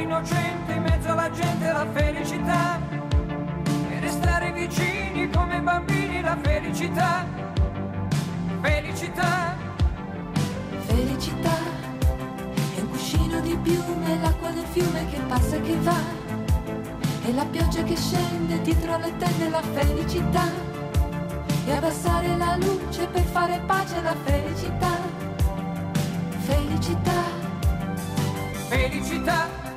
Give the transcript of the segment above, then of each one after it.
innocente in mezzo alla gente la felicità. E restare vicini come bambini la felicità, felicità, Felicità. È un cuscino di piume, l'acqua del fiume che passa e che va, e la pioggia che scende dietro le tende la felicità, e abbassare la luce per fare pace alla felicità, felicità, felicità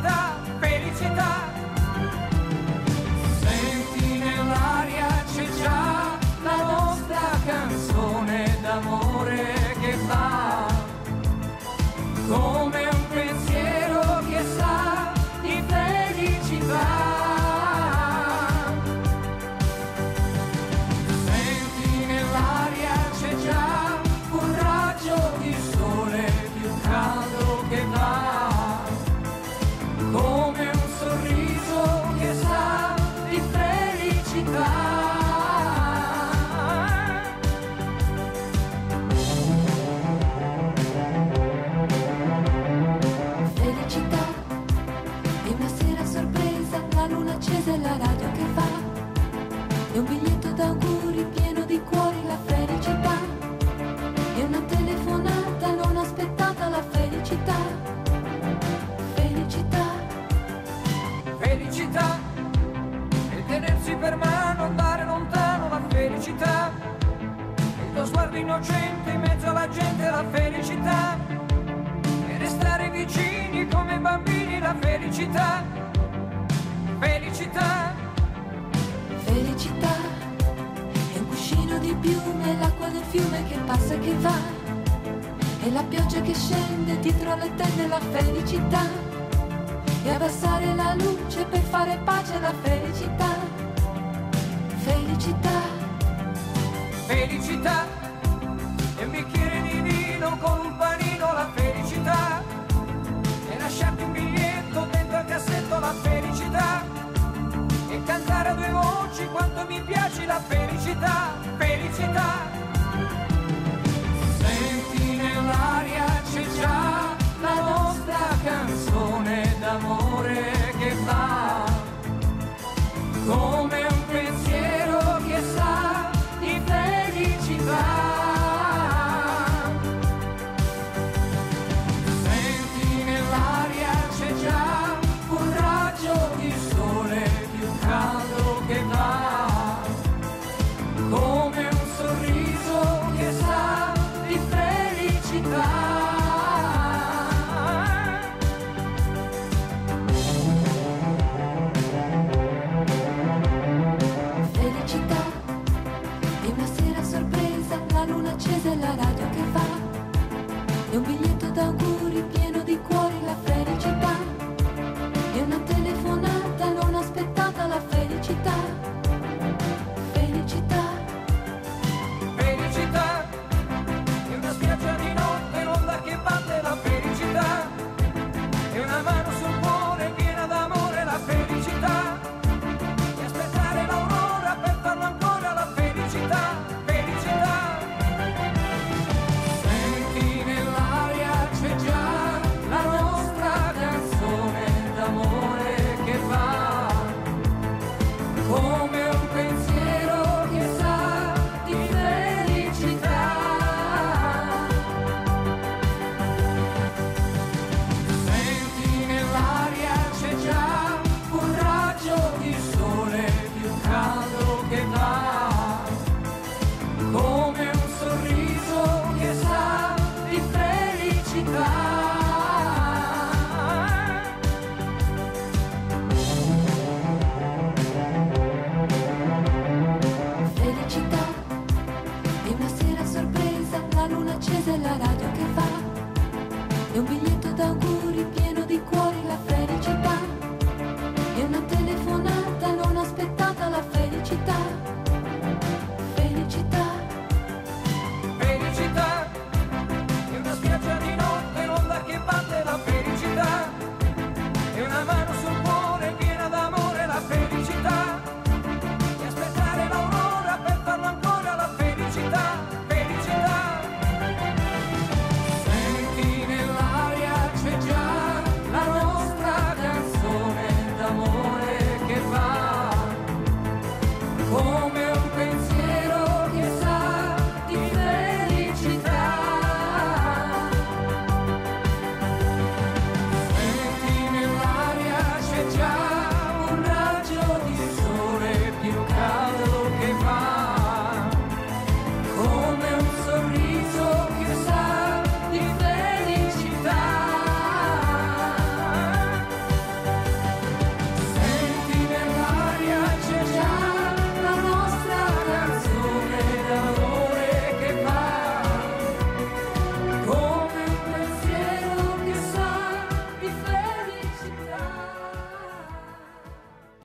felicità, la luna e la radio che va, è un biglietto felicità felicità. Felicità, è un cuscino di piume, l'acqua del fiume che passa e che va, e la pioggia che scende dietro le tende la felicità, e abbassare la luce per fare pace alla felicità, piace la felicità, felicità,